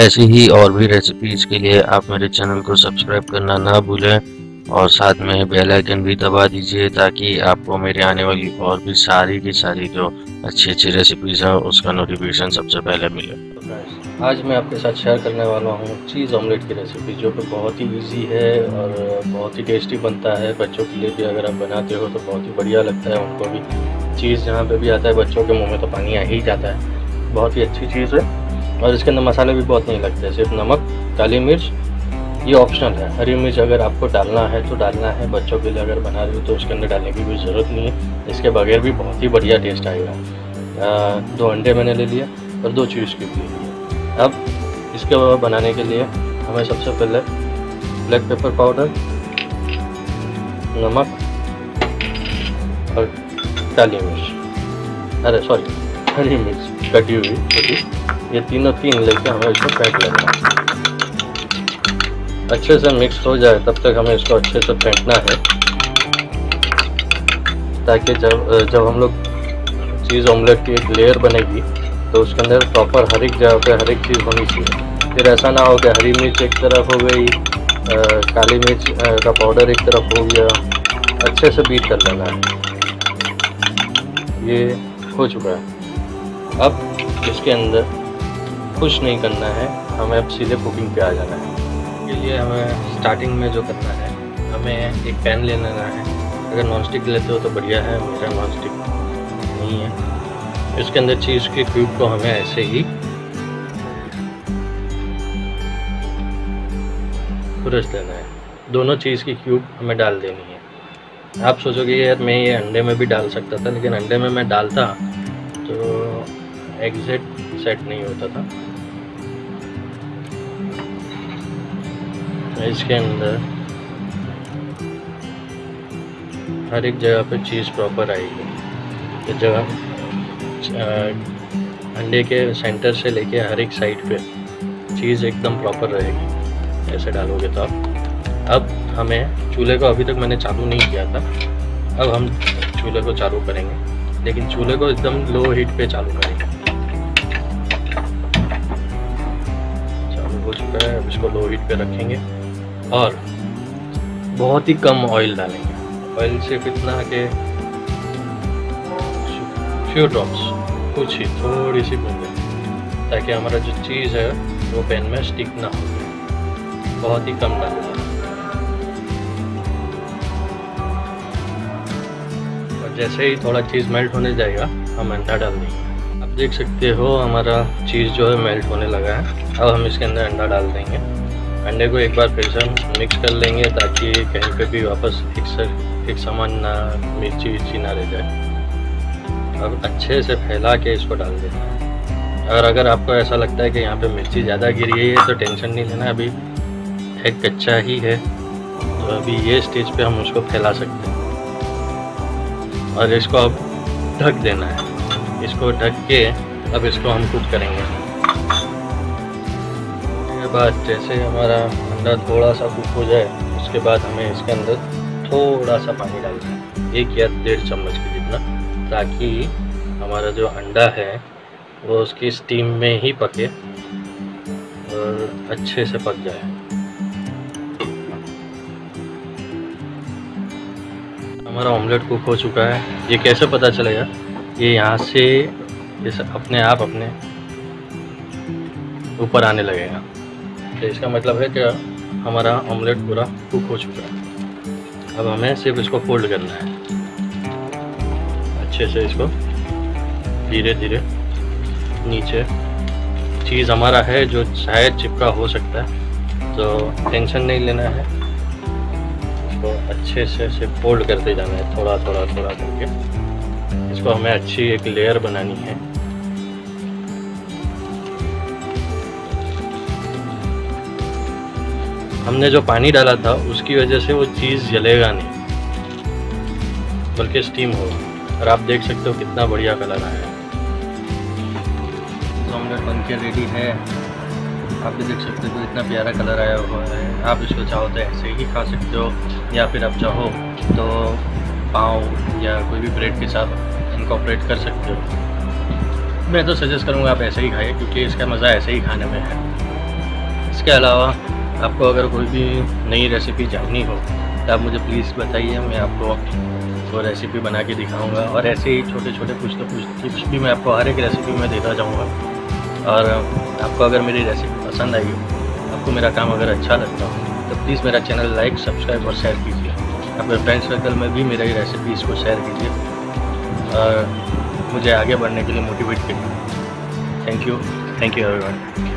ऐसी ही और भी रेसिपीज़ के लिए आप मेरे चैनल को सब्सक्राइब करना ना भूलें और साथ में बेल आइकन भी दबा दीजिए ताकि आपको मेरे आने वाली और भी सारी की सारी जो अच्छी अच्छी रेसिपीज़ हैं, उसका नोटिफिकेशन सबसे पहले मिले। आज मैं आपके साथ शेयर करने वाला हूँ चीज़ ऑमलेट की रेसिपी जो कि बहुत ही इजी है और बहुत ही टेस्टी बनता है। बच्चों के लिए भी अगर आप बनाते हो तो बहुत ही बढ़िया लगता है उनको भी। चीज़ जहाँ पे भी आता है, बच्चों के मुँह में तो पानी आ ही जाता है। बहुत ही अच्छी चीज़ है। और इसके अंदर मसाले भी बहुत नहीं लगते, सिर्फ़ नमक, काली मिर्च, ये ऑप्शनल है। हरी मिर्च अगर आपको डालना है तो डालना है, बच्चों के लिए अगर बना रहे हो तो उसके अंदर डालने की कोई ज़रूरत नहीं है। इसके बगैर भी बहुत ही बढ़िया टेस्ट आएगा। दो अंडे मैंने ले लिया और दो चीज़ की ले लिया अब इसके बनाने के लिए हमें सबसे पहले ब्लैक पेपर पाउडर नमक और काली मिर्च। अरे सॉरी हरी मिर्च कटी हुई, छोटी। ये तीनों तीन लेके हमें इसको फेंट लेना है। अच्छे से मिक्स हो जाए, तब तक हमें इसको अच्छे से फेंटना है। ताकि जब जब हम लोग चीज़ ऑमलेट की एक लेयर बनेगी तो उसके अंदर प्रॉपर हर एक जगह पे हर एक चीज़ होनी चाहिए। फिर ऐसा ना हो कि हरी मिर्च एक तरफ़ हो गई काली मिर्च का पाउडर एक तरफ़ हो गया। अच्छे से बीट कर लेना है। ये हो चुका है। अब इसके अंदर कुछ नहीं करना है, हमें अब सीधे कुकिंग पे आ जाना है। के लिए हमें स्टार्टिंग में जो करना है, हमें एक पैन ले लेना है। अगर नॉन स्टिक लेते हो तो बढ़िया है, मेरा नॉन स्टिक नहीं है। इसके अंदर चीज़ के क्यूब को हमें ऐसे ही खुरस देना है। दोनों चीज़ की क्यूब हमें डाल देनी है। आप सोचोगे यार मैं ये अंडे में भी डाल सकता था, लेकिन अंडे में मैं डालता तो एग्जैक्ट सेट नहीं होता था। इसके अंदर हर एक जगह पे चीज़ प्रॉपर आएगी। तो जगह अंडे के सेंटर से लेके हर एक साइड पे चीज़ एकदम प्रॉपर रहेगी। ऐसे डालोगे तो आप। अब हमें चूल्हे को अभी तक मैंने चालू नहीं किया था। अब हम चूल्हे को चालू करेंगे। लेकिन चूल्हे को एकदम लो हीट पे चालू करेंगे। इसको लो हीट पे रखेंगे और बहुत ही कम ऑयल डालेंगे। ऑयल सिर्फ़ इतना कि फ्यू ड्रॉप्स कुछ ही, थोड़ी सी बूंदे ताकि हमारा जो चीज़ है, वो पैन में स्टिक ना हो बहुत ही कम डालेंगे। और जैसे ही थोड़ा चीज़ मेल्ट होने जाएगा, हम अंडा डाल देंगे। देख सकते हो हमारा चीज़ जो है मेल्ट होने लगा है। अब हम इसके अंदर अंडा डाल देंगे। अंडे को एक बार फिर से हम मिक्स कर लेंगे ताकि कहीं पे भी वापस एक सर एक सामान ना मिर्ची विर्ची ना रह जाए। अब अच्छे से फैला के इसको डाल देना है। और अगर आपको ऐसा लगता है कि यहाँ पे मिर्ची ज़्यादा गिर गई है तो टेंशन नहीं लेना। अभी एक कच्चा ही है। तो अभी ये स्टेज पे हम उसको फैला सकते हैं। और इसको अब ढक देना है। इसको ढक के अब इसको हम कुक करेंगे। उसके बाद जैसे हमारा अंडा थोड़ा सा कुक हो जाए, उसके बाद हमें इसके अंदर थोड़ा सा पानी डालना है। एक या डेढ़ चम्मच के जितना, ताकि हमारा जो अंडा है, वो उसकी स्टीम में ही पके और अच्छे से पक जाए। हमारा ऑमलेट कुक हो चुका है। ये कैसे पता चलेगा? ये यहाँ से इस अपने आप अपने ऊपर आने लगेगा तो इसका मतलब है कि हमारा ऑमलेट पूरा कुक हो चुका है। अब हमें सिर्फ़ इसको फोल्ड करना है। अच्छे से इसको धीरे धीरे नीचे। चीज़ हमारा है जो शायद चिपका हो सकता है तो टेंशन नहीं लेना है। इसको अच्छे से सिर्फ़ फोल्ड करते जाना है, थोड़ा थोड़ा थोड़ा करके। इसको हमें अच्छी एक लेयर बनानी है। हमने जो पानी डाला था, उसकी वजह से वो चीज़ जलेगा नहीं, बल्कि स्टीम हो और आप देख सकते हो कितना बढ़िया कलर आया है। बन के रेडी है, आप भी देख सकते हो इतना प्यारा कलर आया हुआ है। आप इसको चाहो तो ऐसे ही खा सकते हो, या फिर आप चाहो तो पाँव या कोई भी ब्रेड के साथ इनकॉपरेट कर सकते हो। मैं तो सजेस्ट करूँगा आप ऐसे ही खाइए, क्योंकि इसका मज़ा ऐसे ही खाने में है। इसके अलावा आपको अगर कोई भी नई रेसिपी जाननी हो तो आप मुझे प्लीज़ बताइए, मैं आपको वो रेसिपी बना के दिखाऊँगा। और ऐसे ही छोटे छोटे कुछ तो कुछ टिप्स भी मैं आपको हर एक रेसिपी में देता जाऊँगा। और आपको अगर मेरी रेसिपी पसंद आई हो, आपको मेरा काम अगर अच्छा लगता हो तो प्लीज़ मेरा चैनल लाइक सब्सक्राइब और शेयर कीजिए। अपने फ्रेंड सर्कल में भी मेरा ये रेसिपी इसको शेयर कीजिए। और मुझे आगे बढ़ने के लिए मोटिवेट कीजिए thank you thank you everyone